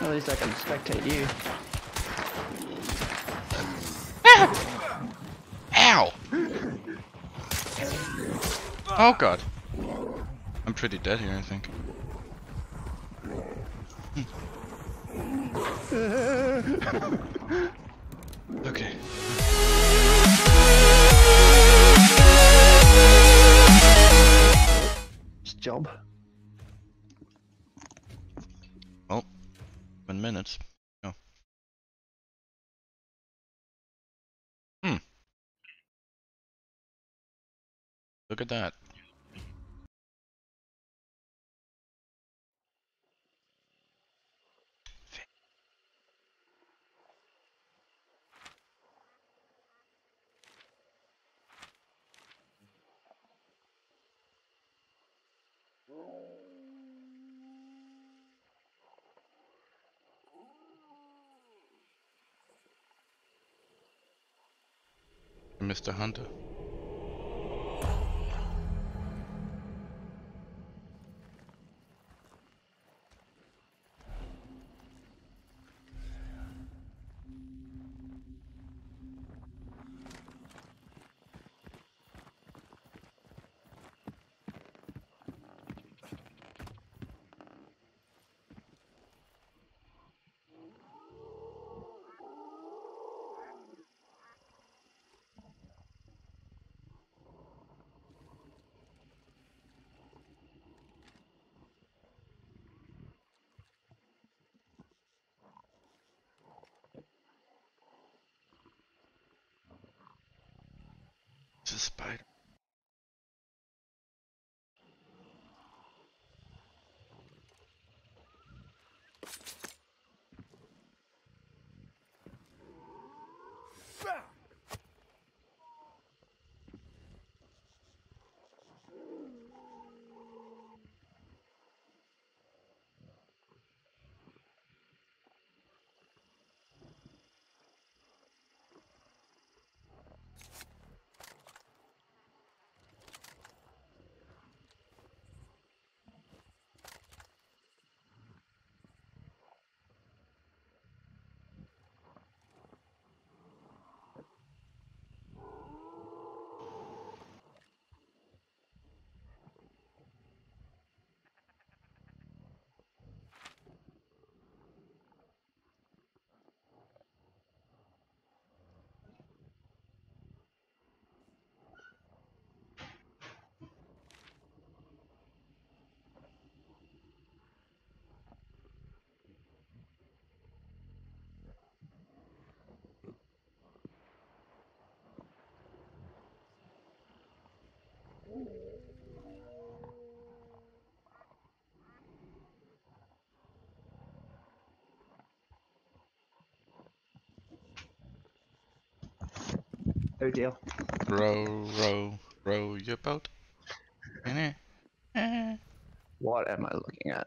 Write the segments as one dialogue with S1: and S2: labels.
S1: At least I can spectate you. Ah!
S2: Ow! Oh god. I'm pretty dead here, I think.
S1: job.
S2: Well, one minutes. Oh. Hmm. Look at that. Mr. Hunter. Spider.
S1: Oh deal.
S2: Row, row, row your boat.
S1: What am I looking at?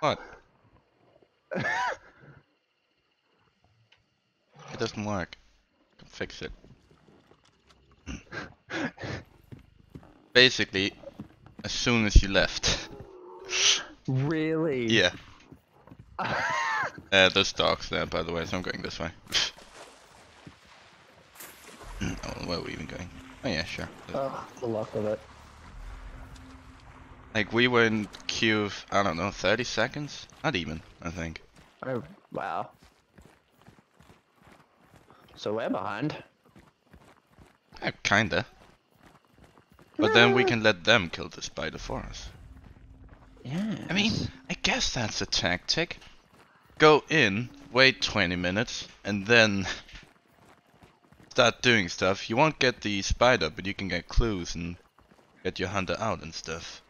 S2: What? It doesn't work. Can fix it. Basically, as soon as you left.
S1: Really?
S2: Yeah. Uh, there's dogs there, by the way, so I'm going this way. oh, where are we even going? Oh yeah, sure.
S1: Oh, the luck of it.
S2: Like we were in queue, of, I don't know, 30 seconds? Not even, I think.
S1: Oh, wow. So we're behind.
S2: Uh, kinda. But then we can let them kill the spider for us.
S1: Yeah.
S2: I mean, I guess that's a tactic. Go in, wait 20 minutes, and then start doing stuff. You won't get the spider, but you can get clues and get your hunter out and stuff.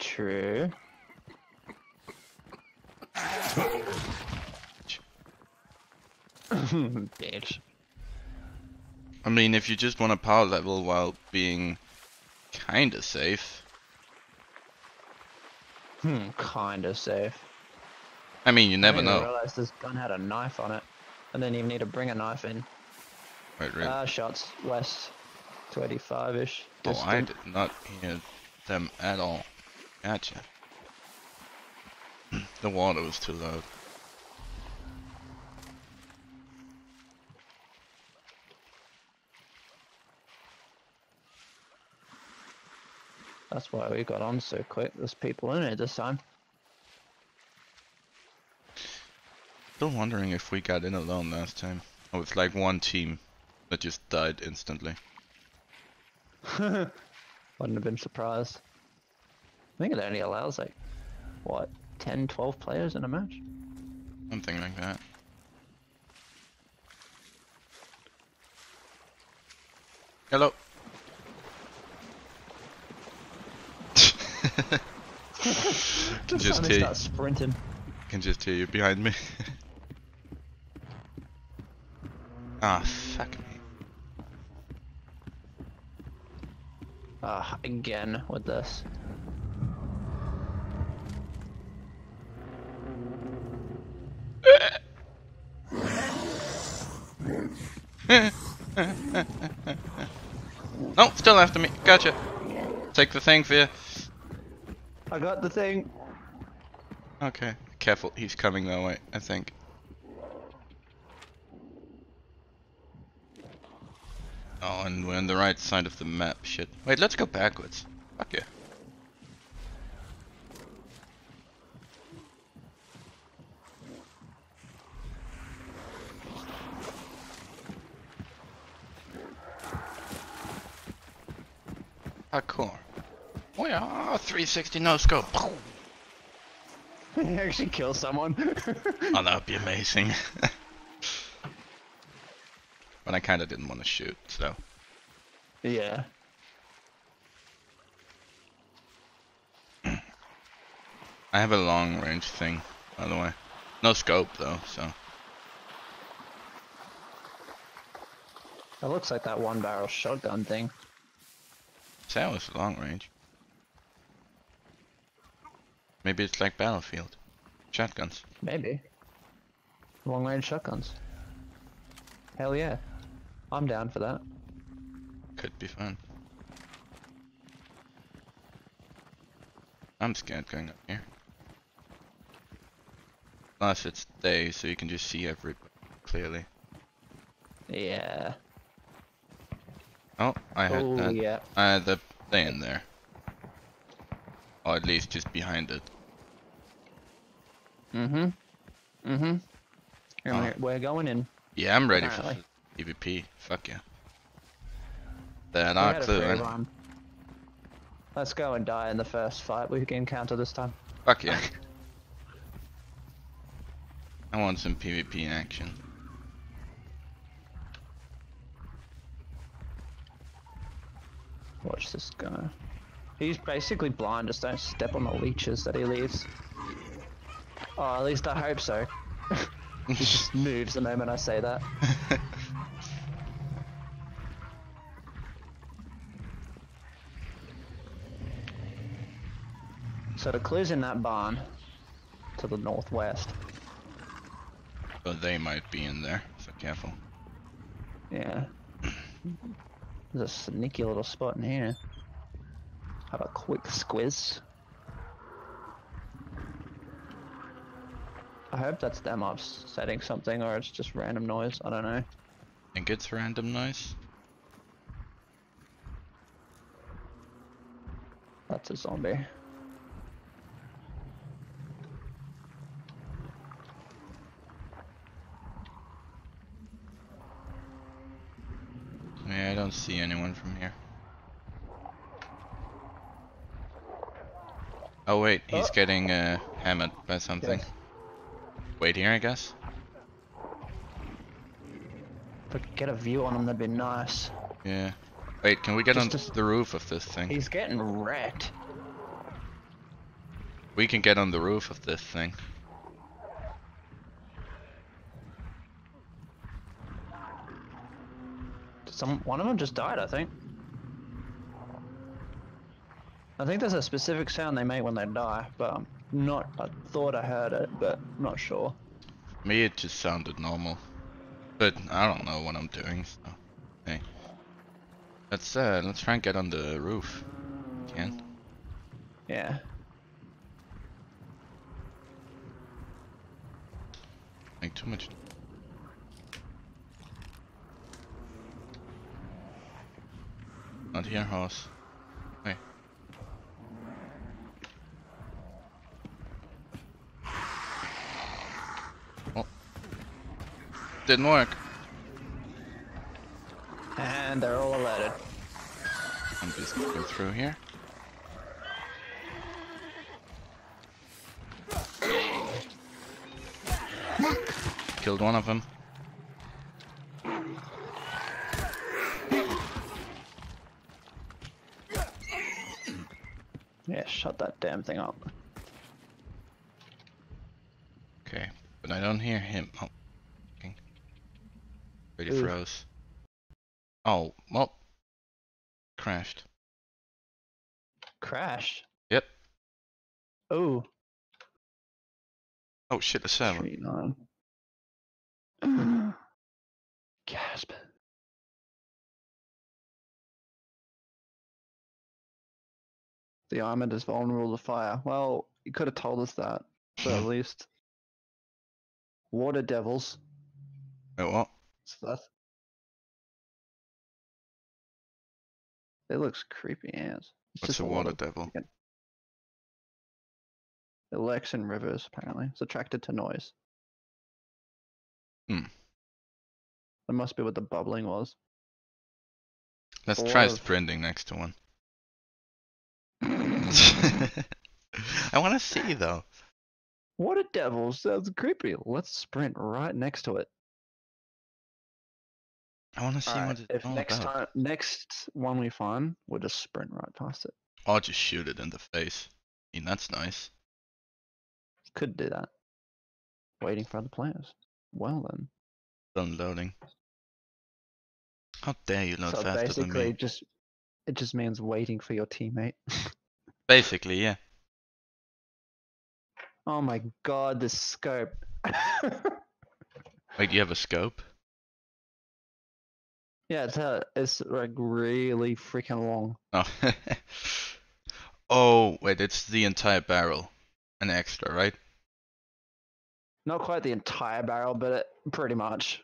S1: True. Bitch.
S2: I mean, if you just want to power level while being kinda safe.
S1: Hmm, kinda safe.
S2: I mean, you never
S1: I
S2: know.
S1: realize this gun had a knife on it. I didn't even need to bring a knife in.
S2: Wait, really?
S1: Ah, shots west. 25-ish.
S2: oh, I did not hear them at all. Gotcha. the water was too loud.
S1: That's why we got on so quick. There's people in it this time.
S2: Still wondering if we got in alone last time. Oh, it's like one team that just died instantly.
S1: Wouldn't have been surprised. I think it only allows like, what, 10, 12 players in a match?
S2: Something like that. Hello.
S1: Just,
S2: Just hear-
S1: start sprinting.
S2: can just hear you behind me. ah, fuck me.
S1: Ah, again with this.
S2: No, still after me. Gotcha. Take the thing for you.
S1: I got the thing.
S2: Okay. Careful, he's coming that way, I think. Oh, and we're on the right side of the map. Shit. Wait, let's go backwards. Fuck yeah. Parkour. Oh yeah, 360 no scope.
S1: you actually kill someone.
S2: Oh, that would be amazing. but I kind of didn't want to shoot, so.
S1: yeah.
S2: I have a long range thing, by the way. No scope though, so.
S1: It looks like that one barrel shotgun thing.
S2: Say that was long range. Maybe it's like Battlefield. Shotguns.
S1: Maybe. Long range shotguns. Hell yeah. I'm down for that.
S2: Could be fun. I'm scared going up here. Unless it's day, so you can just see everybody clearly.
S1: Yeah.
S2: Oh, I had
S1: Oh
S2: that.
S1: yeah.
S2: I had the thing there. Or at least just behind it.
S1: Mm-hmm. Mm-hmm.
S2: Oh.
S1: we're, going in.
S2: Yeah, I'm ready for. PvP. Fuck yeah. That
S1: We
S2: are
S1: had a
S2: clue.
S1: free
S2: and-
S1: run. Let's go and die in the first fight we can encounter this time.
S2: Fuck yeah. I want some PvP action.
S1: Watch this guy. He's basically blind, just don't step on the leeches that he leaves. Oh, at least I hope so. he just moves the moment I say that. So the clue's in that barn to the northwest.
S2: but they might be in there, so careful.
S1: Yeah. There's a sneaky little spot in here. Have a quick squiz. I hope that's them upsetting something or it's just random noise. I don't know.
S2: Think it's random noise?
S1: That's a zombie.
S2: Yeah, I don't see anyone from here. Oh wait, he's
S1: Oh.
S2: getting uh, hammered by something.
S1: Yes.
S2: Wait here, I guess.
S1: If I could get a view on him, that'd be nice.
S2: Yeah. Wait, can we get
S1: Just
S2: on
S1: to
S2: the roof of this thing?
S1: He's getting wrecked.
S2: We can get on the roof of this thing.
S1: Some one of them just died, I think. I think there's a specific sound they make when they die, but I'm not. I thought I heard it, but I'm not sure.
S2: Me, it just sounded normal. But I don't know what I'm doing, so. Hey. Let's, uh, let's try and get on the roof. Can.
S1: Yeah.
S2: Make too much. Not here, horse. Didn't work.
S1: And they're all alerted.
S2: I'm just going through here. Killed one of them.
S1: Yeah, shut that damn thing up.
S2: Okay, but I don't hear him. Oh. Really
S1: Ooh. Mm.
S2: froze. Oh, well, crashed.
S1: Crashed.
S2: Yep.
S1: Oh,
S2: Oh shit, a server.
S1: tree. Hmm. Gasp. The island is vulnerable to fire. Well, you could have told us that, but at hmm. least. Water devils.
S2: Oh, Wait, what?
S1: That's. It looks creepy as. It's
S2: What's a
S1: a
S2: water devil?
S1: It lurks in rivers, apparently. It's attracted to noise.
S2: Hmm.
S1: That must be what the bubbling was.
S2: Let's try sprinting next to one. I want to see though.
S1: Water devil sounds creepy. Let's sprint right next to it.
S2: I want to see
S1: Alright,
S2: what it's
S1: if
S2: all
S1: next
S2: about.
S1: time, next one we find, we'll just sprint right past it.
S2: I'll just shoot it in the face. I mean, that's nice.
S1: Could do that. Waiting for other players. Well then.
S2: Done loading. How dare you load
S1: so
S2: faster than
S1: basically,
S2: me?
S1: just it just means waiting for your teammate.
S2: Basically, yeah.
S1: oh my god, the scope.
S2: Wait, you have a scope?
S1: Yeah, it's uh, it's like really freaking long.
S2: Oh. oh, wait, it's the entire barrel. An extra, right?
S1: Not quite the entire barrel, but it, pretty much.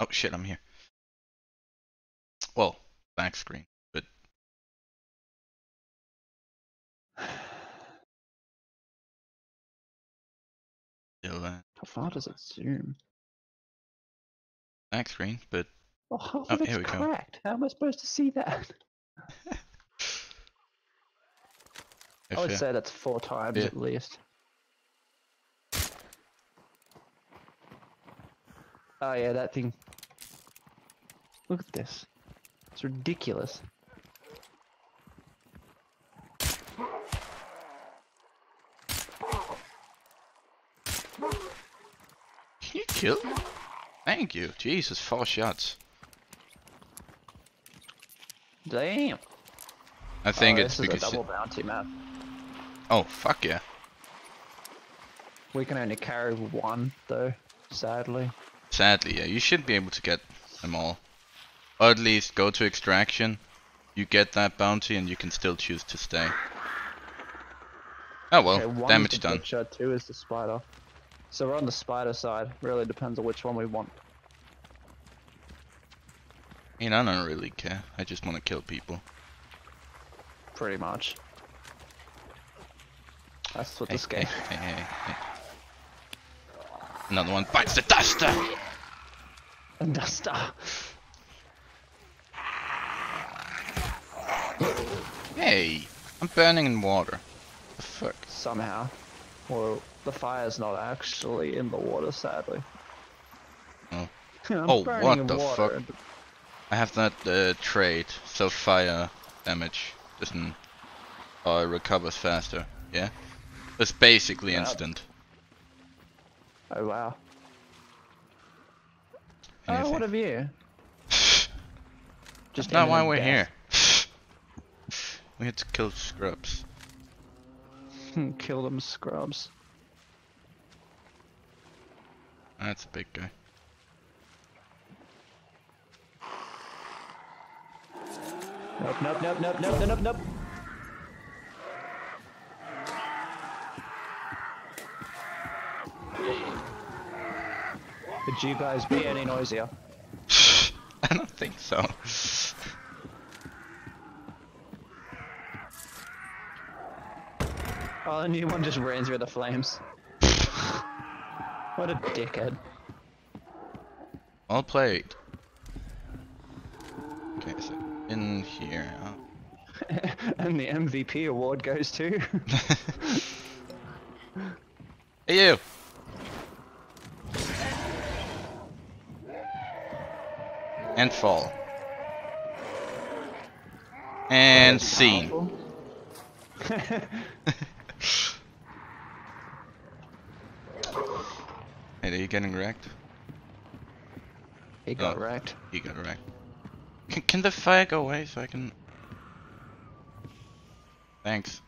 S2: Oh shit, I'm here. Well, back screen, but still uh,
S1: How far does it zoom?
S2: Back screen, but
S1: Oh, half
S2: Oh,
S1: of it's
S2: here we go.
S1: cracked. How am I supposed to see that?
S2: if
S1: I would say that's four times
S2: Yeah.
S1: at least. Oh yeah, that thing. Look at this. It's ridiculous.
S2: Can you kill? Thank you. Jesus, four shots.
S1: Damn.
S2: I think
S1: oh,
S2: it's
S1: this
S2: because.
S1: is a double bounty map.
S2: Oh fuck yeah!
S1: We can only carry one though, sadly.
S2: Sadly, yeah, you should be able to get them all, or at least go to extraction. You get that bounty, and you can still choose to stay. Oh well,
S1: okay,
S2: damage done.
S1: butcher, two is the spider. So we're on the spider side. Really depends on which one we want.
S2: I mean, I don't really care. I just want to kill people.
S1: Pretty much. That's what
S2: Hey,
S1: this game.
S2: hey, hey. Another one bites the duster.
S1: Duster.
S2: Hey, I'm burning in water. The fuck?
S1: Somehow. Well, the fire's not actually in the water, sadly.
S2: Oh. Oh, what the
S1: water
S2: fuck? I have that uh, trait, so fire damage doesn't uh, recovers faster. Yeah, it's basically
S1: Yeah.
S2: instant.
S1: Oh wow. Oh, what have you? Just
S2: not why we're
S1: death.
S2: here. we had to kill scrubs.
S1: Kill them scrubs.
S2: That's a big guy.
S1: Nope, nope, nope, nope, nope, nope, nope, The you guy's be any noisier?
S2: I don't think so.
S1: Oh, new one just ran through the flames. what a dickhead.
S2: Well played. Okay, so in here.
S1: and the MVP award goes to.
S2: Hey you! And fall. And scene. Hey, are you getting wrecked?
S1: he got
S2: Oh.
S1: wrecked.
S2: He got wrecked. Can, can the fire go away so I can... Thanks.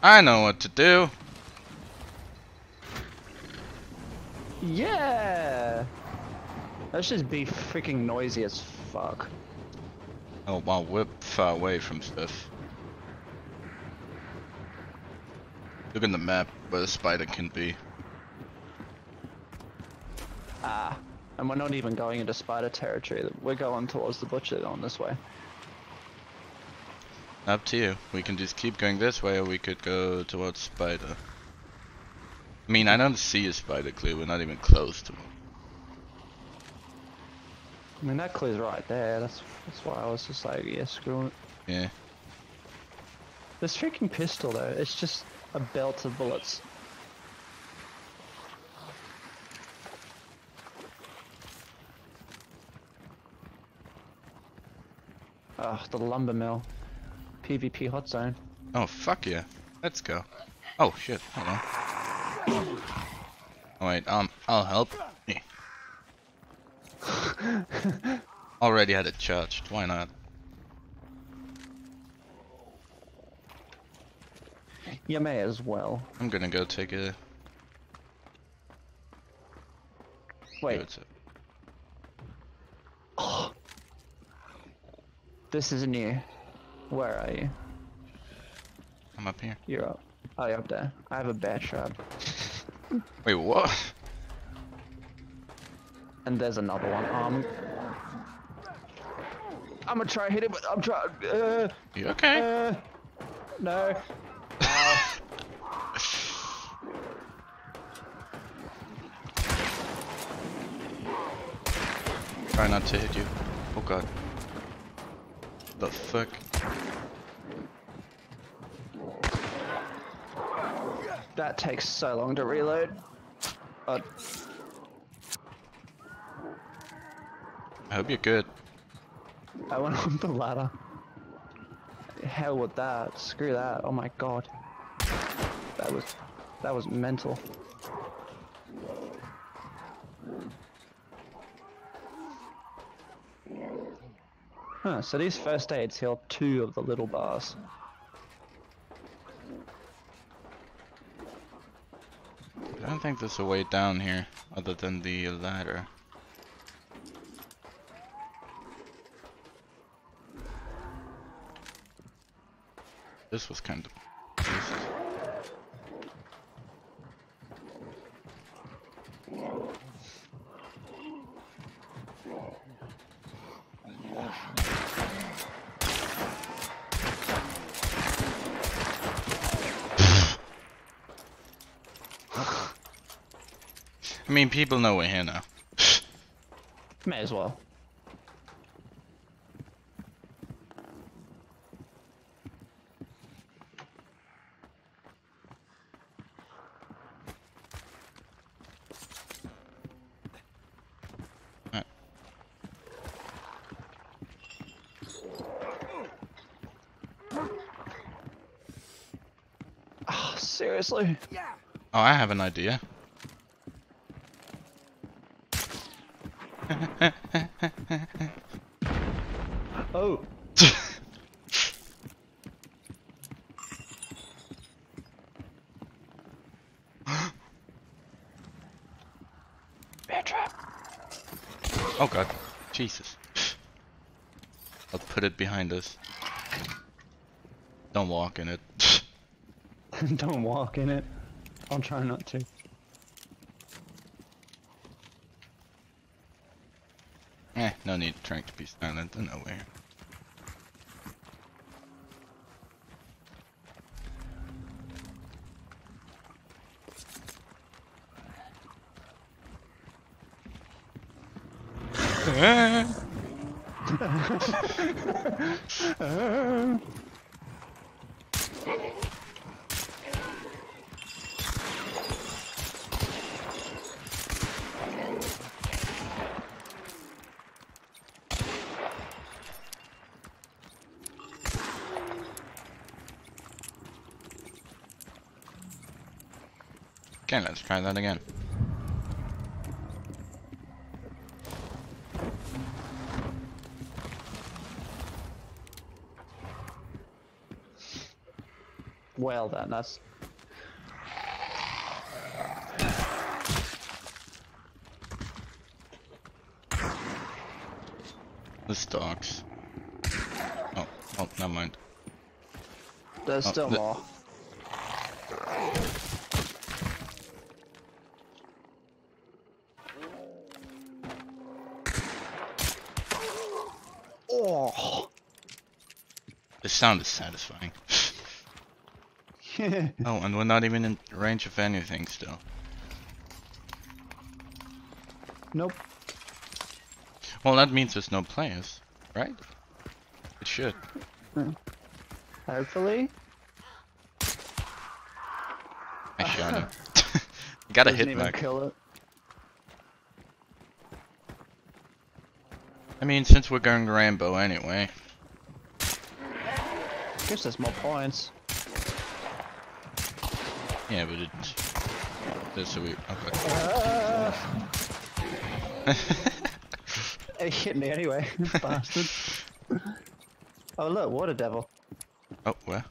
S2: I know what to do.
S1: Yeah! Let's just be freaking noisy as fuck.
S2: Oh wow, we're far away from stuff. Look in the map where the spider can be.
S1: Ah. And we're not even going into spider territory. We're going towards the butcher going this way.
S2: Up to you. We can just keep going this way or we could go towards spider. I mean, I don't see a spider clear, we're not even close to one.
S1: I mean, that clue's right there. That's that's why I was just like, yeah, screw it.
S2: Yeah.
S1: This freaking pistol, though, it's just a belt of bullets. Ugh, the lumber mill. PvP hot zone.
S2: Oh, fuck yeah. Let's go. Oh shit, hold on. Wait, um, I'll help. Already had it charged, why not?
S1: You may as well.
S2: I'm gonna go take a...
S1: Wait, this is new. Where are you?
S2: I'm up here.
S1: You're up. Oh, you're up there. I have a bear trap.
S2: Wait, what?
S1: And there's another one. Um, I'm gonna try and hit it, but I'm trying. Uh,
S2: You okay?
S1: uh, no.
S2: Try not to hit you. Oh god. The fuck?
S1: That takes so long to reload. Uh,
S2: I hope you're good.
S1: I went on the ladder. Hell with that. Screw that. Oh my god. That was that was mental. Huh, so these first aids heal two of the little bars.
S2: I don't think there's a way down here other than the ladder. This was kind of. I mean, people know we're here now.
S1: May as well.
S2: Alright.
S1: Seriously?
S2: Oh, I have an idea.
S1: Oh, bear trap.
S2: oh god. Jesus. I'll put it behind us. Don't walk in it.
S1: Don't walk in it. I'll try not to.
S2: eh, no need to trying to be silent nowhere. Okay, let's try that again.
S1: Well then, that's
S2: The stalks. Oh, oh, never mind.
S1: there's
S2: Oh,
S1: still
S2: the-
S1: more. Oh.
S2: The sound is satisfying. oh, and we're not even in range of anything still.
S1: nope.
S2: Well, that means there's no players, right? It should. Hmm.
S1: Hopefully.
S2: I shot him. Got a hit
S1: even
S2: mark.
S1: kill it.
S2: I mean, since we're going rainbow anyway.
S1: Gives us more points.
S2: Yeah, but it. That's a weird. Okay.
S1: Uh, it hit me anyway, bastard. Oh look, water devil.
S2: oh, where?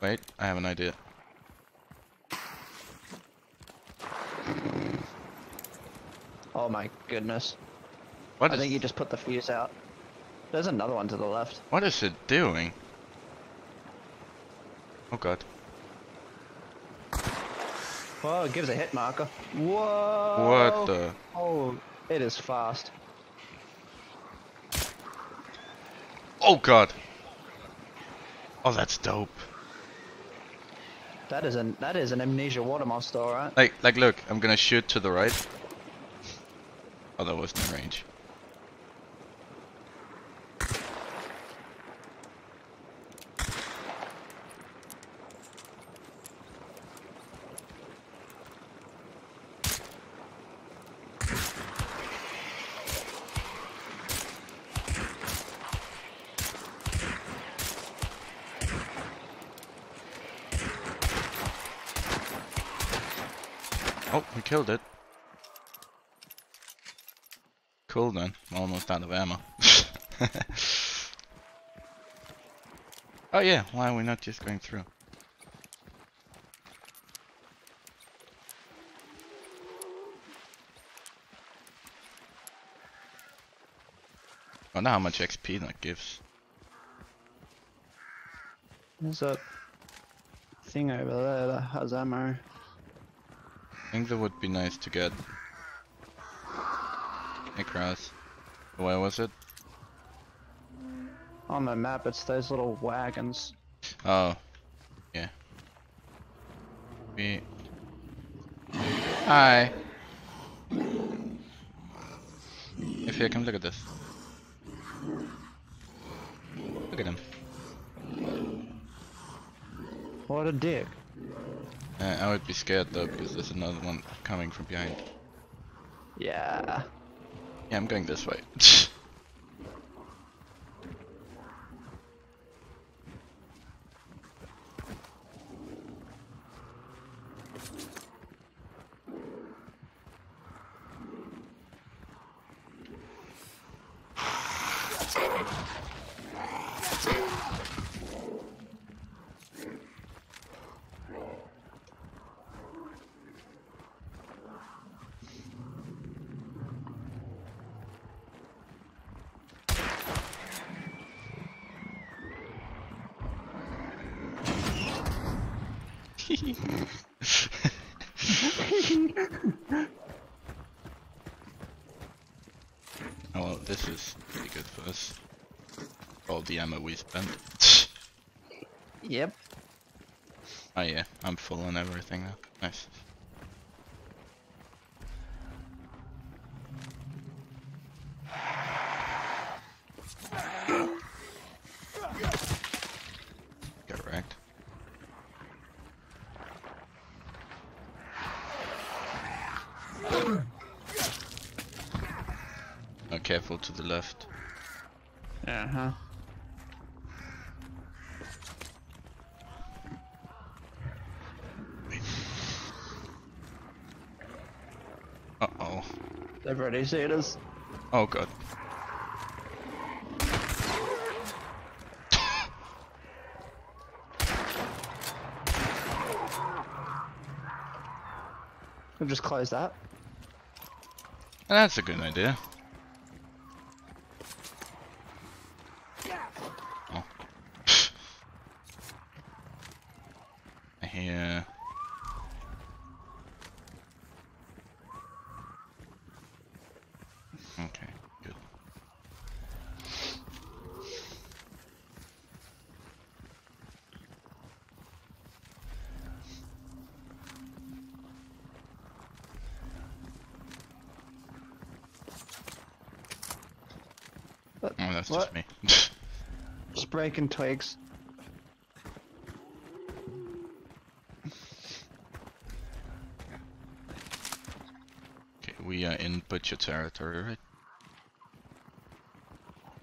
S2: Wait, I have an idea.
S1: Oh my goodness.
S2: What
S1: I
S2: is?
S1: think you just put the fuse out. There's another one to the left.
S2: What is it doing? Oh god.
S1: Whoa, it gives a hit marker. Whoa!
S2: What the?
S1: Oh, it is fast.
S2: Oh god. Oh, that's dope.
S1: That is an that is an amnesia water monster, alright?
S2: Like, like, look, I'm gonna shoot to the right. Oh, that was in range. Oh, we killed it. Cool then. I'm almost out of ammo. oh yeah, why are we not just going through? I wonder how much XP that gives.
S1: There's a thing over there that has ammo.
S2: I think that would be nice to get. Across. Where was it?
S1: On the map, it's those little wagons.
S2: Oh. Yeah. We. Hi. If you come look at this. Look at him.
S1: What a dick.
S2: Uh, I would be scared though because there's another one coming from behind.
S1: Yeah.
S2: Yeah, I'm going this way. yeah, on everything now. Nice. Got wrecked. Careful to the left.
S1: Uh huh.
S2: Uh oh.
S1: They've already seen us.
S2: Oh god.
S1: We've just close that.
S2: That's a good idea. Oh. I hear. Okay, good.
S1: What?
S2: Oh, that's
S1: What?
S2: just me.
S1: Just breaking twigs.
S2: okay, we are in butcher territory, right?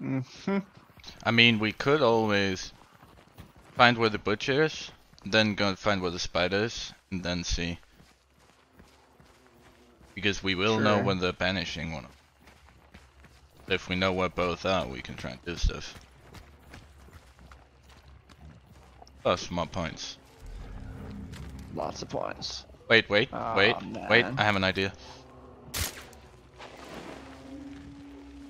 S1: Mm-hmm.
S2: I mean, we could always find where the butcher is, then go and find where the spider is, and then see. Because we will know when they're banishing one of them. If we know where both are, we can try and do stuff. Plus more points.
S1: Lots of points.
S2: Wait, wait,
S1: Aw,
S2: wait, wait. I have an idea.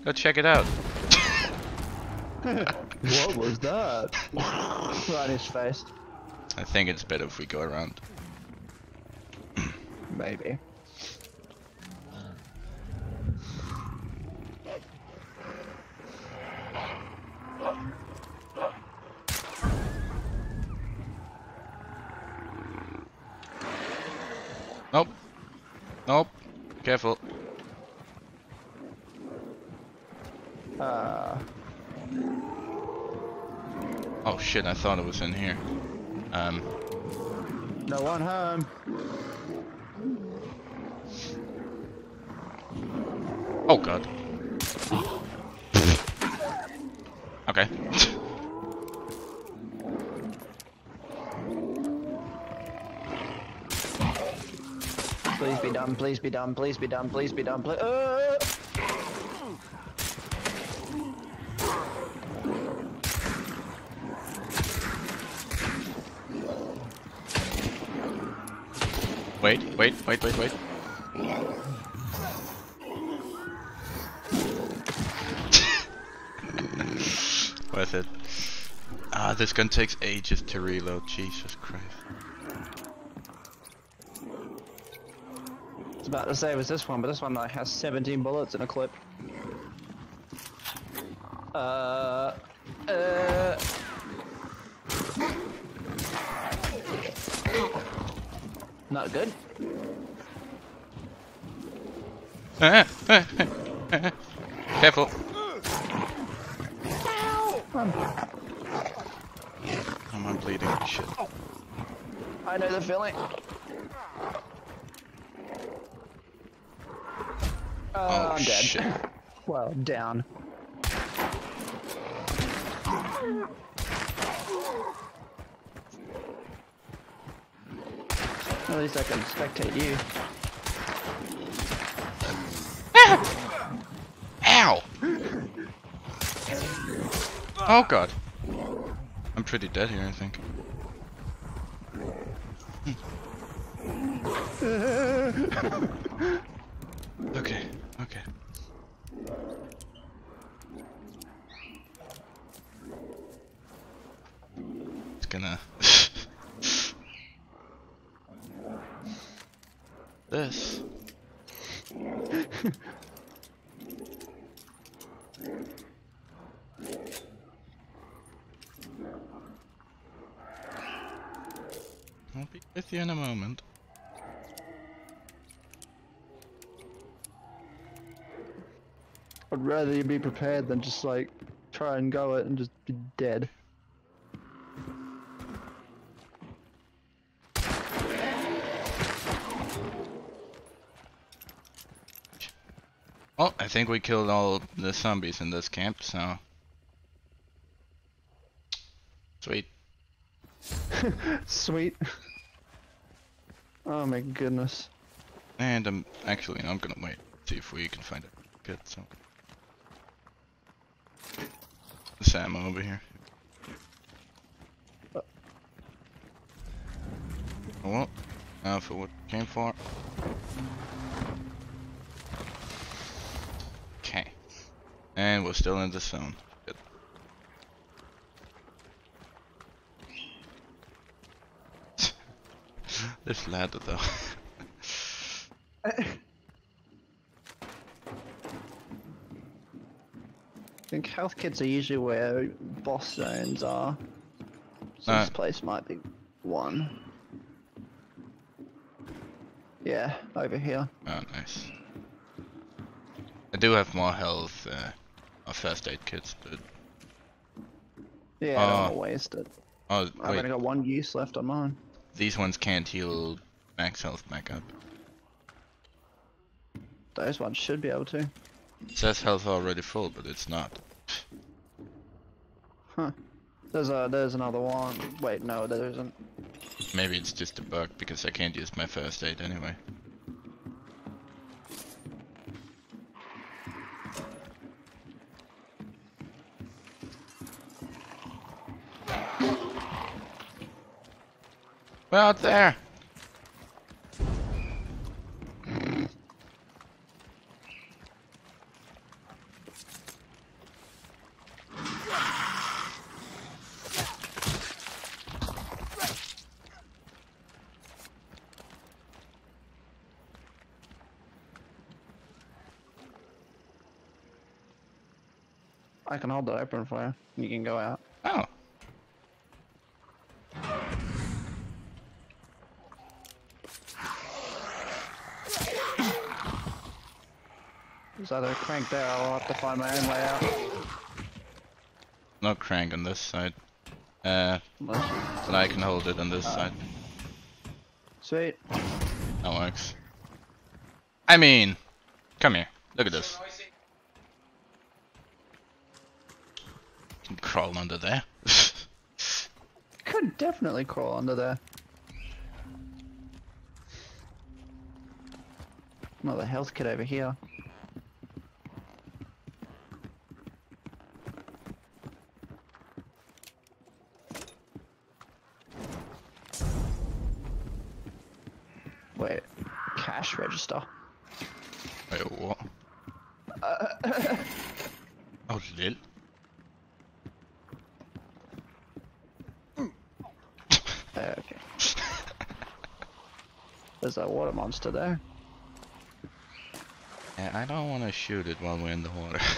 S2: Go check it out.
S1: what was that? right in his face.
S2: I think it's better if we go around.
S1: Maybe.
S2: Nope. Nope. Careful.
S1: Uh,
S2: Oh shit, I thought it was in here. Um,
S1: no one home.
S2: oh god. Okay.
S1: Please be done, please be done, please be done, please be done, please. Uh!
S2: wait, wait, wait, wait, wait. Worth it. Ah, this gun takes ages to reload. Jesus Christ.
S1: I was about say it was this one, but this one like, has 17 bullets in a clip. Uh, uh. Not good.
S2: Careful.
S1: Um,
S2: I'm on bleeding. Shit.
S1: I know the feeling. Uh,
S2: Oh,
S1: I'm dead.
S2: shit.
S1: Well, down. At least I can spectate you. Ah!
S2: Ow! Oh god. I'm pretty dead here, I think. okay, okay. It's gonna... this. I'll be with you in a moment.
S1: I'd rather you be prepared than just like try and go it and just be dead.
S2: Oh, I think we killed all the zombies in this camp, so... Sweet.
S1: Sweet. Oh my goodness.
S2: And I'm actually I'm gonna wait, see if we can find a good so. This ammo over here. Oh well, now for what came for. Okay. And we're still in the zone. Good. this ladder though.
S1: health kits are usually where boss zones are. So this place might be one. Yeah, over here.
S2: Oh, nice. I do have more health, uh, or first aid kits, but...
S1: Yeah, I don't want to waste it.
S2: Oh,
S1: I've
S2: wait,
S1: only got one use left on mine.
S2: these ones can't heal max health back up.
S1: Those ones should be able to.
S2: It says health already full, but it's not.
S1: Huh. There's a there's another one. Wait, no, there isn't.
S2: Maybe it's just a bug, because I can't use my first aid anyway. We're out there!
S1: Can hold it open for you. You can go out.
S2: Oh,
S1: There's either a crank there, or I'll have to find my own way out.
S2: no crank on this side. Uh, but I can hold it on this side.
S1: Sweet.
S2: That works. I mean, come here. Look at this. Can crawl under there.
S1: Could definitely crawl under there. Another health kit over here. Wait, cash register.
S2: Wait, what? oh, lil.
S1: There's a water monster there.
S2: Yeah, I don't want to shoot it while we're in the water.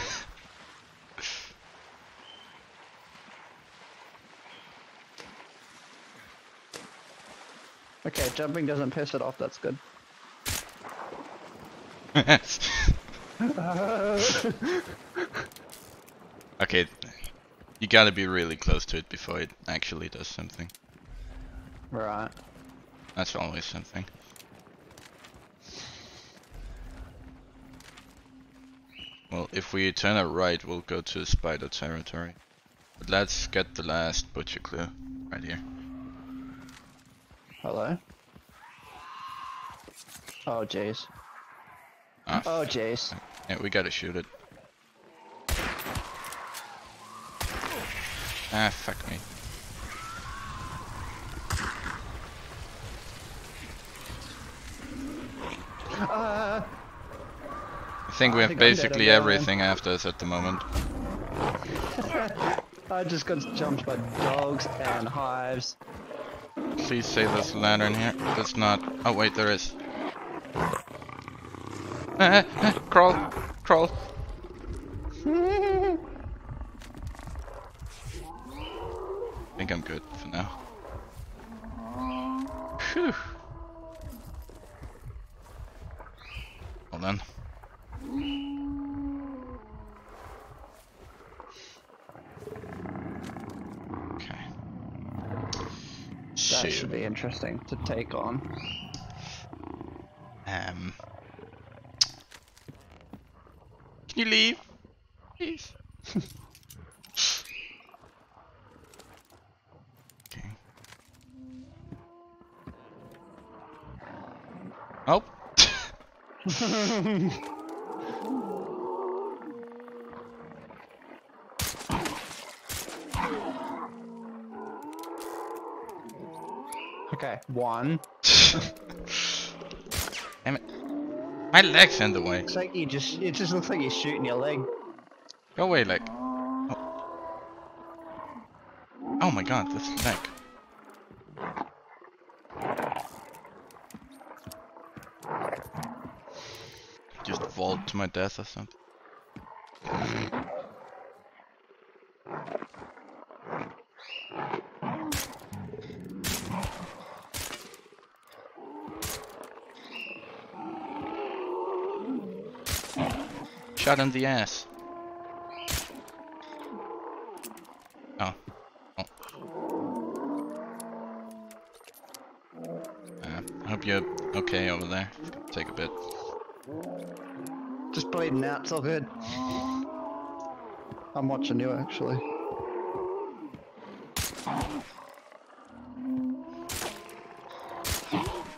S1: Okay, jumping doesn't piss it off, that's good.
S2: okay, you gotta be really close to it before it actually does something.
S1: right.
S2: That's always something. If we turn it right, we'll go to spider territory. But let's get the last butcher clue right here.
S1: Hello? Oh, jeez.
S2: Ah,
S1: Oh, jeez.
S2: yeah, we gotta shoot it. Ah, fuck me. Think we have
S1: think I'm dead,
S2: basically everything after us at the moment.
S1: I just got jumped by dogs and hives.
S2: Please say there's a ladder in here. There's not. Oh wait, there is. Ah, ah, crawl, crawl. I think I'm good for now. Phew. Hold on. Okay.
S1: That should be interesting to take on.
S2: um, can you leave, please? okay. Oh.
S1: One.
S2: Damn it. My leg's in the way.
S1: Looks like you just. It just looks like you're shooting your leg.
S2: Go away, leg. Oh, oh my god, this leg. Just vault to my death or something. Shot in the ass. Oh. Oh. Uh, I hope you're okay over there. Take a bit.
S1: Just bleeding out, it's all good. I'm watching you actually.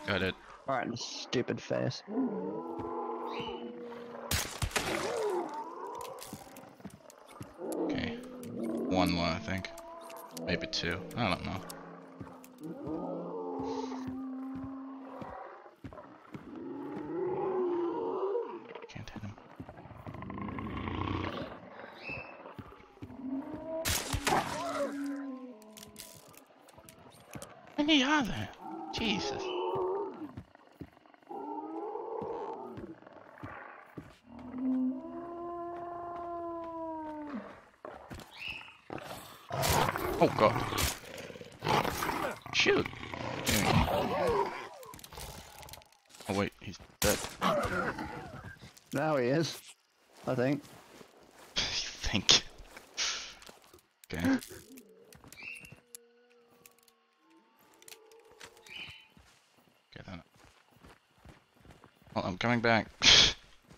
S2: Got it.
S1: Alright, stupid face.
S2: Okay. One more, I think. Maybe two. I don't know. Can't hit him. Are there? Jesus. Oh god. Shoot. Oh wait, he's dead.
S1: Now he is. I think.
S2: you think? Okay. Okay then. Well, I'm coming back.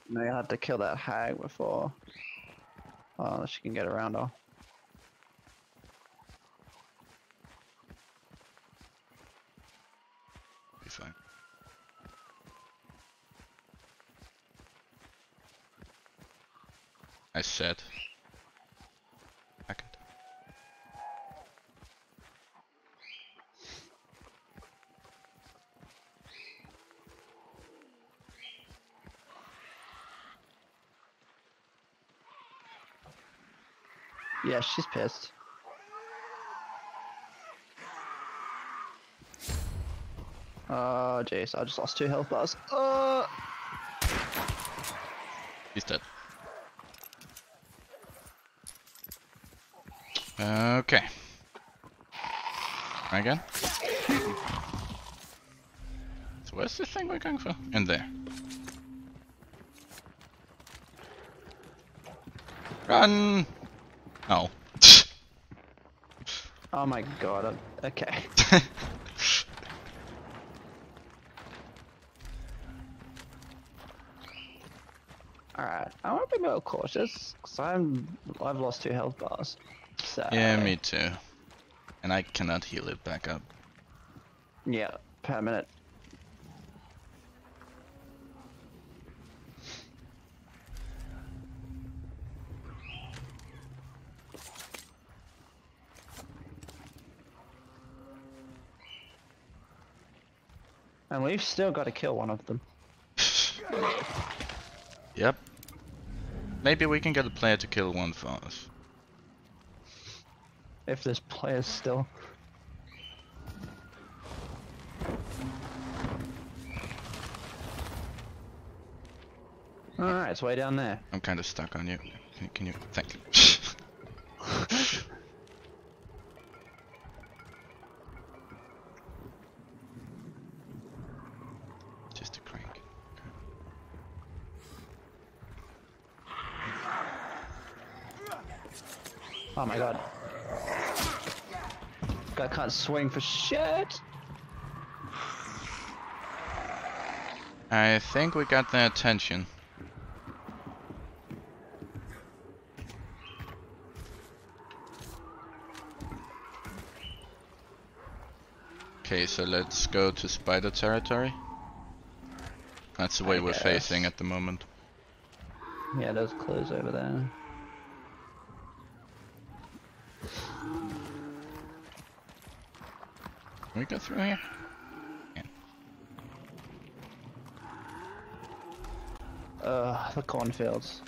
S1: No, you had to kill that hag before. Oh, unless you can get around her.
S2: Be fine. I said. Second.
S1: Yeah, she's pissed. Oh, jeez, I just lost two health bars. Uh,
S2: He's dead. Okay. Again. So where's the thing we're going for? In there. Run! Oh.
S1: Oh my god, I'm, okay. Alright, I want to be more cautious, because I'm, I've lost two health bars. So,
S2: yeah, me too. And I cannot heal it back up.
S1: Yeah, per minute. And we've still got to kill one of them.
S2: Yep. Maybe we can get a player to kill one for us.
S1: If there's players still. Alright, it's way down there.
S2: I'm kind of stuck on you. Can, can you? Thank you. Just a crank.
S1: Oh my god. Guy can't swing for shit.
S2: I think we got their attention. Okay, so let's go to spider territory. That's the way
S1: I
S2: we're
S1: guess.
S2: facing at the moment.
S1: Yeah, there's clues over there.
S2: Can we go through here?
S1: Ugh, uh, the cornfields.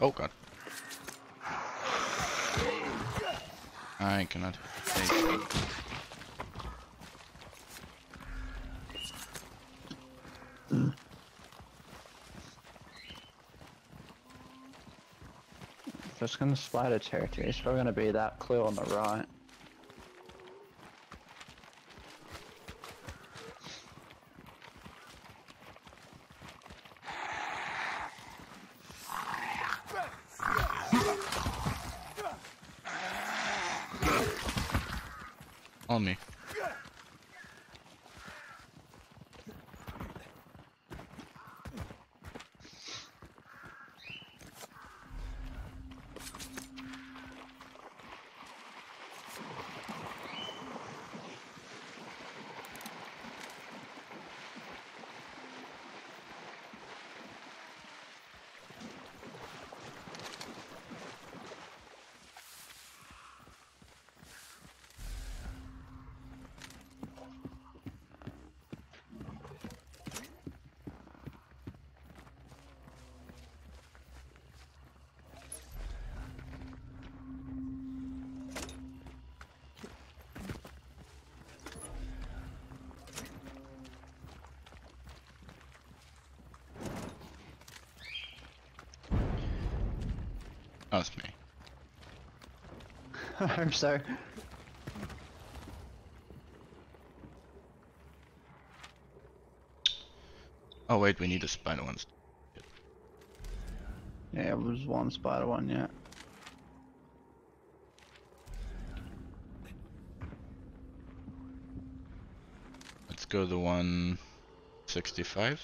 S2: Oh god. I cannot.
S1: If it's gonna spider territory, it's probably gonna be that clue on the right. I hope so.
S2: Oh wait, we need a spider one.
S1: Yeah, it was one spider one, yeah.
S2: Let's go the 165.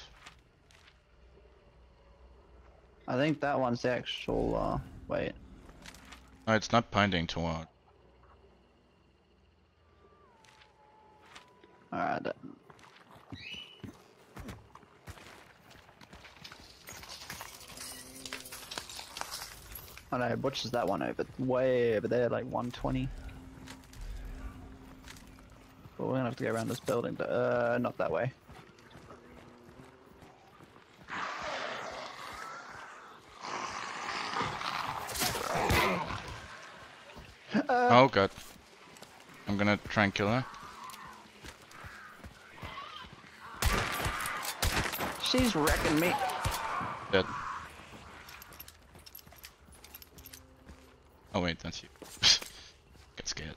S1: I think that one's the actual, uh, wait.
S2: Oh, it's not pointing toward.
S1: Alright. that- Butchers that one over, way over there, like 120. But we're gonna have to go around this building, but, uh, not that way.
S2: Oh god. I'm gonna try and kill her.
S1: She's wrecking me.
S2: Dead. Oh wait, that's you. Get scared.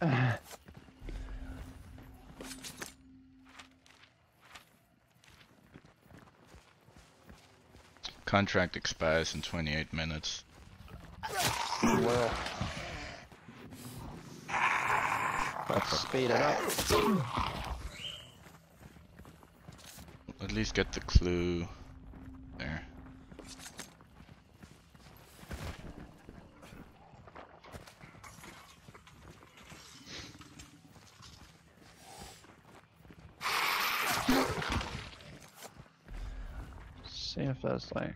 S2: Contract expires in 28 minutes.
S1: Well. Let's speed it up.
S2: At least get the clue there.
S1: Like.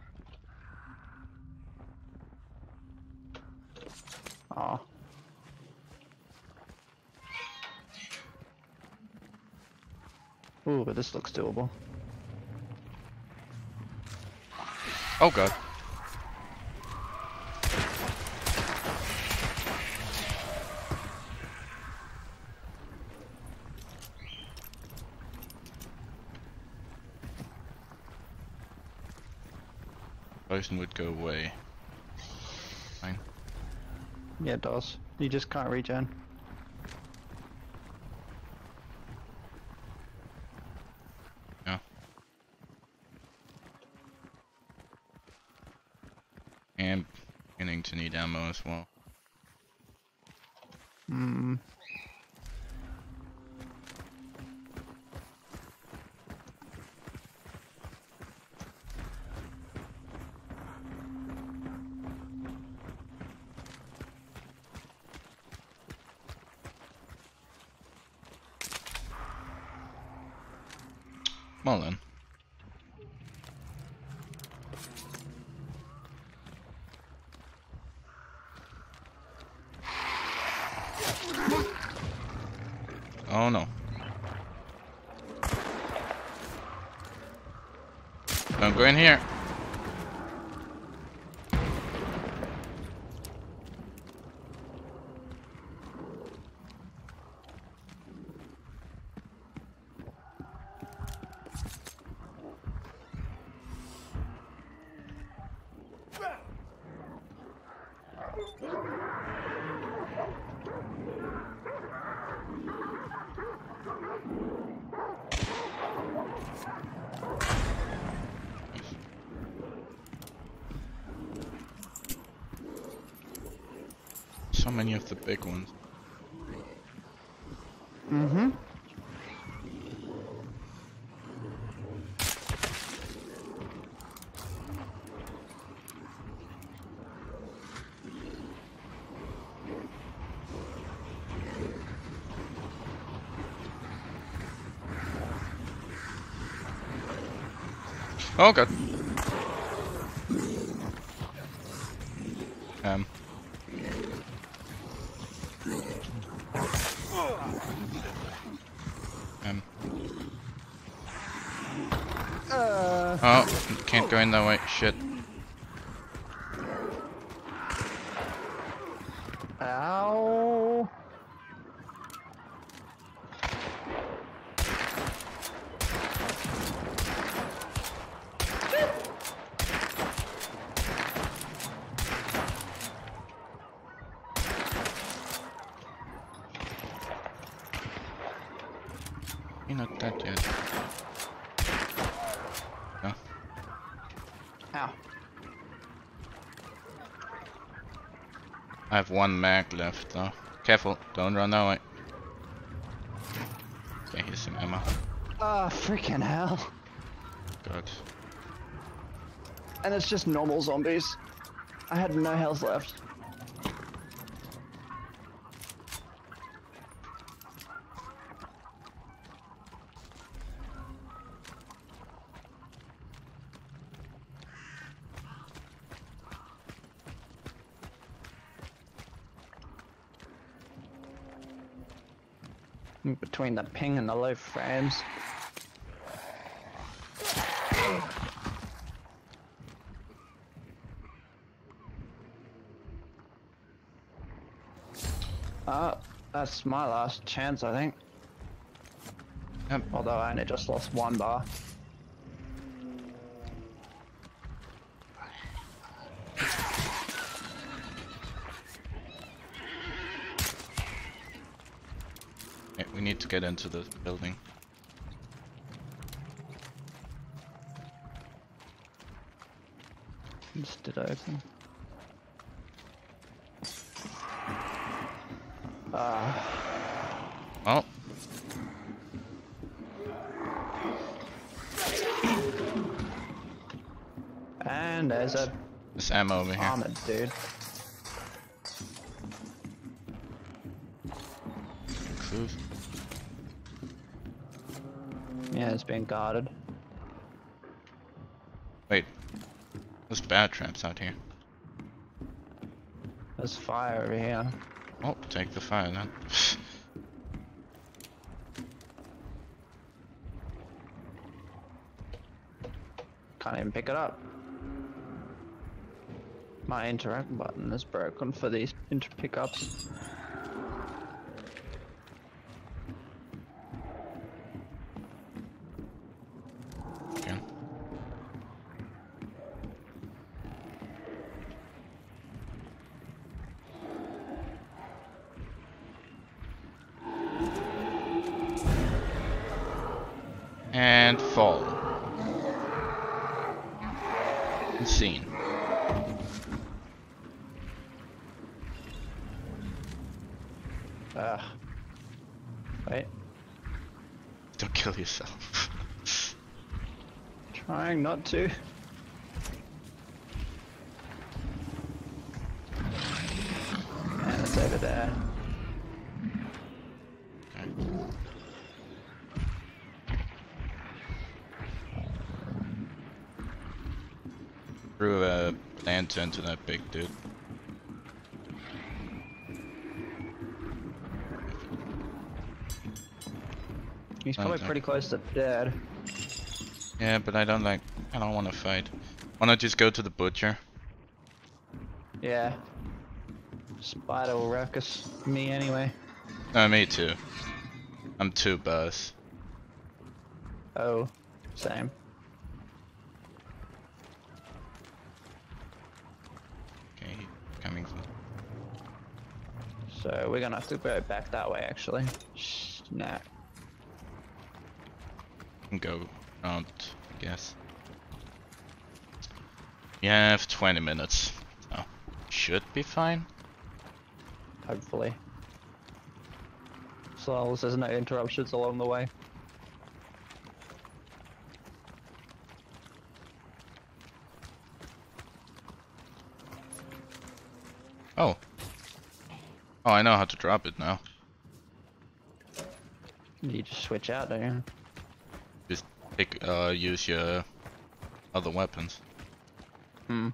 S1: Aw. Ooh, but this looks doable.
S2: Oh god. Would go away. Fine.
S1: Yeah, it does. You just can't regen.
S2: Yeah. And beginning to need ammo as well.
S1: Hmm.
S2: Well then. Oh no. Don't go in here. The big ones.
S1: Mm-hmm.
S2: Oh god. Um. Um.
S1: Uh,
S2: Can't go in that way. Shit.
S1: ow.
S2: You're not dead yet. No.
S1: Ow.
S2: I have one mag left though. Careful, don't run that way. Okay, here's some ammo.
S1: Ah, freaking hell.
S2: God.
S1: And it's just normal zombies. I had no health left. The ping and the low frames. Uh, that's my last chance, I think.
S2: Yep.
S1: Although I only just lost one bar.
S2: To get into the building.
S1: Just did open. Ah,
S2: Well,
S1: and there's a
S2: there's ammo over here.
S1: armored dude.
S2: Clues.
S1: Yeah, it's being guarded.
S2: Wait. There's bear traps out here.
S1: There's fire over here.
S2: Oh, take the fire then.
S1: Can't even pick it up. My interact button is broken for these inter pickups.
S2: Okay. And fall. Insane.
S1: Ugh. Wait.
S2: Don't kill yourself.
S1: Trying not to. And it's over there.
S2: Threw a lantern to that big dude.
S1: He's probably pretty close to dead.
S2: Yeah, but I don't like. I don't want to fight. Wanna just go to the butcher?
S1: Yeah. Spider will ruckus me anyway.
S2: No, me too. I'm two buzz.
S1: Oh, same.
S2: Okay, coming. From...
S1: So we're gonna have to go back that way actually. Shh, Nah.
S2: go around, I guess. You have 20 minutes. Oh, should be fine.
S1: Hopefully. So long as there's no interruptions along the way.
S2: Oh. Oh, I know how to drop it now.
S1: You just switch out, don't you?
S2: Just pick, uh, use your other weapons.
S1: Hmm.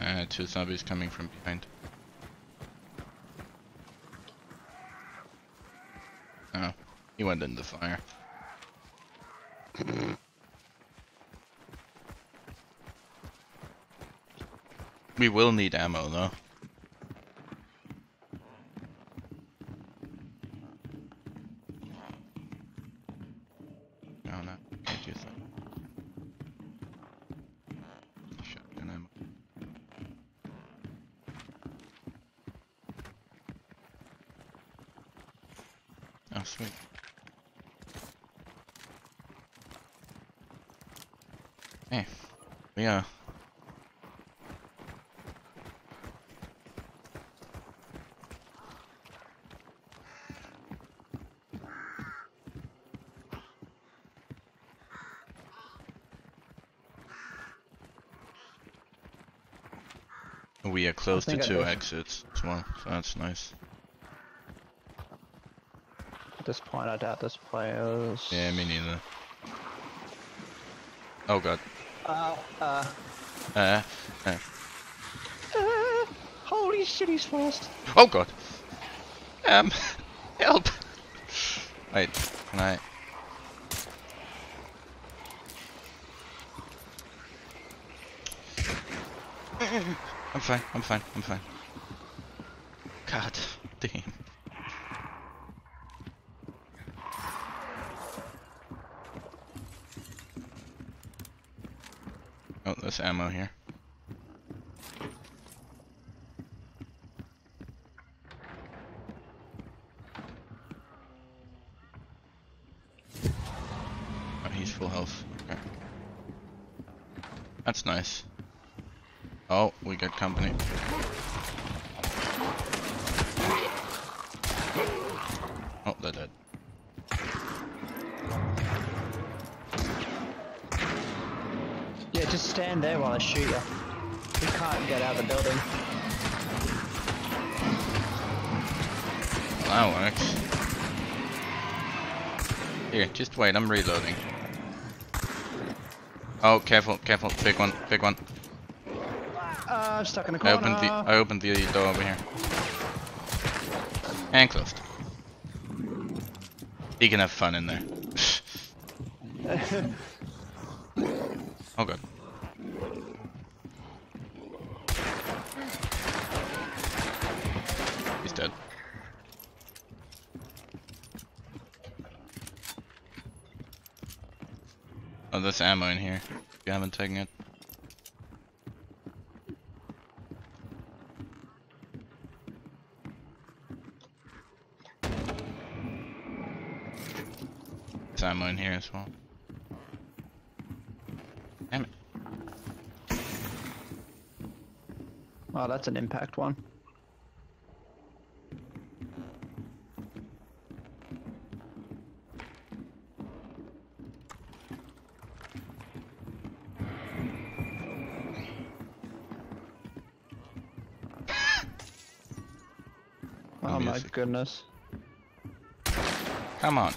S2: Uh, two zombies coming from behind. Oh, went into the fire. we will need ammo though. Oh no, can't use that. Shotgun ammo. Oh, sweet. Hey, we uh We are close to two exits as well, so that's nice.
S1: At this point, I doubt this players.
S2: Yeah, me neither. Oh god.
S1: Uh, uh.
S2: Uh, uh.
S1: uh holy shit, he's fast.
S2: Oh god. Um, help. Wait, can I? I'm fine, I'm fine, I'm fine. God damn. Oh, there's ammo here. Oh, he's full health. Okay. That's nice. Oh, we got company. Oh, they're dead.
S1: Yeah, just stand there while I shoot you. You can't get out of the building.
S2: Well, that works. Here, just wait, I'm reloading. Oh, careful, careful, big one, big one.
S1: I'm stuck in
S2: a
S1: corner.
S2: I opened the I opened the door over here. And closed. He can have fun in there. oh god. He's dead. Oh, there's ammo in here. If you haven't taken it. Ammo in here as well. Damn it.
S1: Oh, that's an impact one. Oh my goodness.
S2: Come on.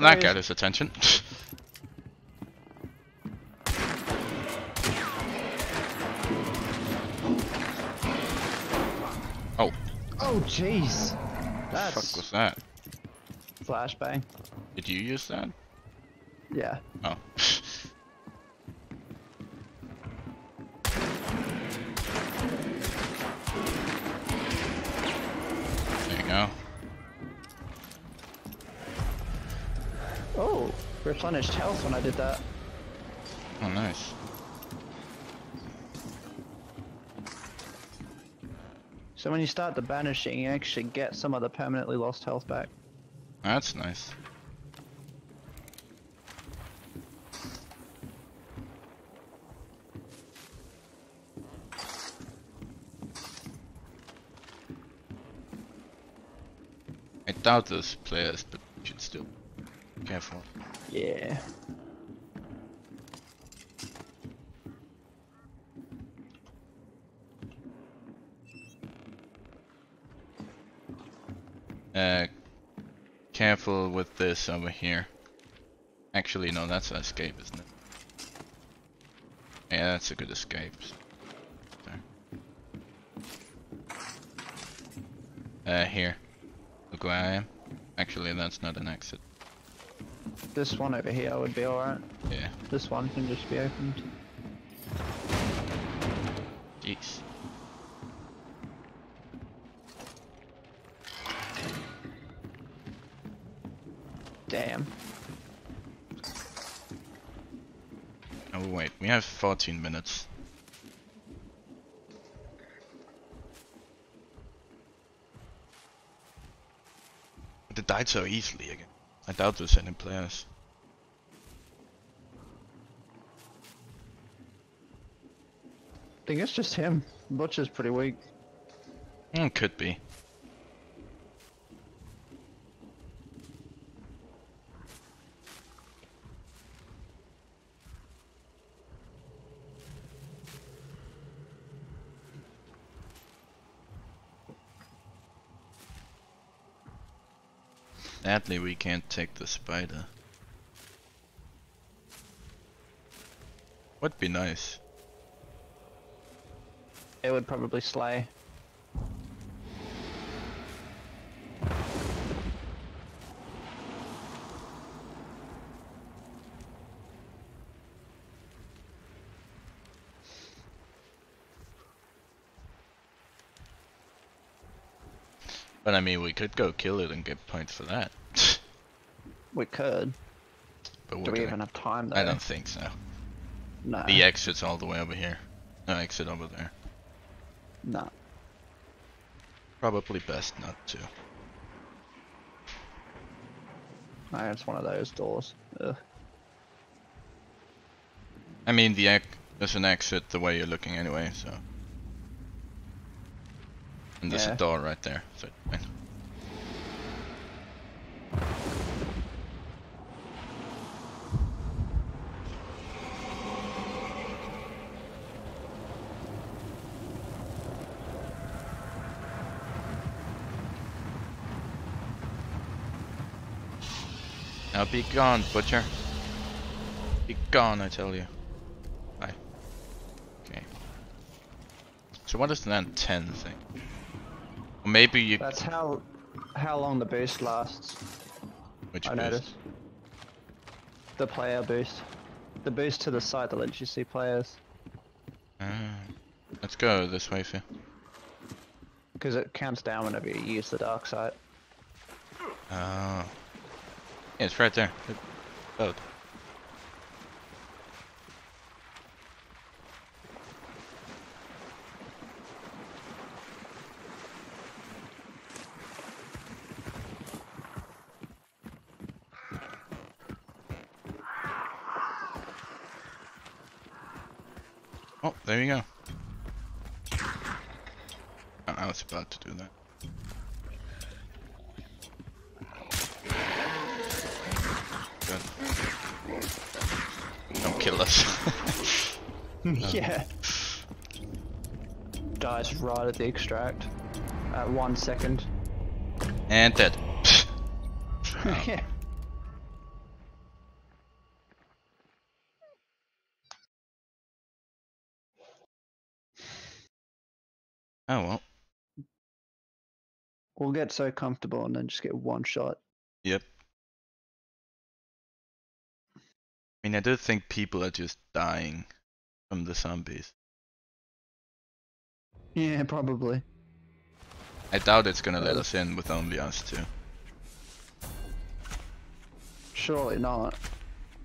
S1: There
S2: that got
S1: is.
S2: his attention. oh,
S1: Oh jeez.
S2: fuck was that?
S1: flashbang.
S2: Did you use that?
S1: Yeah.
S2: Oh.
S1: replenished health when I did that.
S2: Oh, nice.
S1: So when you start the banishing, you actually get some of the permanently lost health back.
S2: That's nice. I doubt those players, but you should still be careful.
S1: Yeah.
S2: Uh, careful with this over here. Actually, no, that's an escape, isn't it? Yeah, that's a good escape. Uh, here. Look where I am. Actually, that's not an exit.
S1: This one over here would be alright.
S2: Yeah.
S1: This one can just be opened.
S2: Jeez.
S1: Damn.
S2: Oh wait, we have 14 minutes. They died so easily again. I doubt there's any players.
S1: I think it's just him. Butcher's pretty weak.
S2: Hmm, could be. Sadly, we can't take the spider. Would be nice.
S1: It would probably slay.
S2: But I mean, we could go kill it and get points for that.
S1: We could.
S2: but
S1: Do we even have time though?
S2: I don't think so.
S1: No.
S2: The exit's all the way over here. No, exit over there.
S1: No.
S2: Probably best not to.
S1: No, it's one of those doors. Ugh.
S2: I mean, the ex there's an exit the way you're looking anyway, so. And there's
S1: Yeah.
S2: a door right there, so fine. Be gone, butcher. Be gone, I tell you. Bye. Okay. So what is that 10 thing? Or maybe you...
S1: That's how how long the boost lasts.
S2: Which
S1: I
S2: boost?
S1: noticed. The player boost. The boost to the side that lets you see players.
S2: Ah. Let's go this way, Phil.
S1: Because it counts down whenever you use the dark sight.
S2: Oh. Yeah, it's right there. Boat. Oh, there you go. Oh, I was about to do that. Good. Don't kill us.
S1: yeah. The extract. At one second.
S2: and dead.
S1: yeah.
S2: Oh well.
S1: We'll get so comfortable and then just get one shot.
S2: Yep. I mean, I do think people are just dying from the zombies.
S1: Yeah, probably.
S2: I doubt it's gonna let us in with only us two.
S1: Surely not.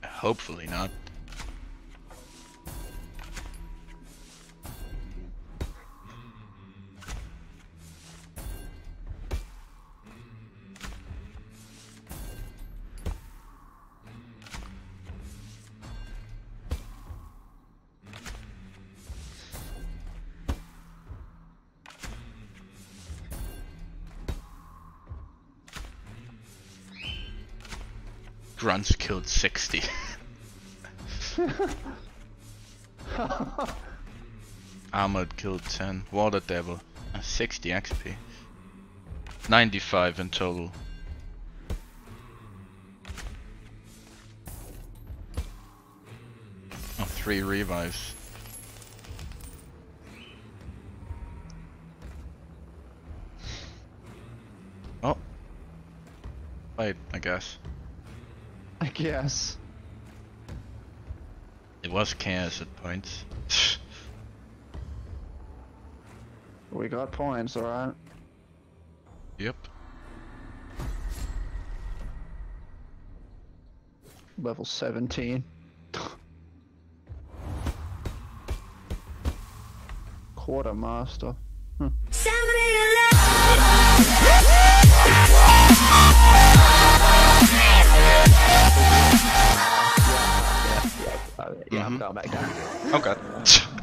S2: Hopefully not. Killed 10. Water Devil, uh, 60 XP. 95 in total. Oh, three revives. Oh. Wait, I guess.
S1: I guess.
S2: It was chaos at points.
S1: We got points, alright.
S2: yep.
S1: Level 17. Quartermaster. Yeah, yeah, I'm
S2: Mhm.
S1: going back down.
S2: Okay.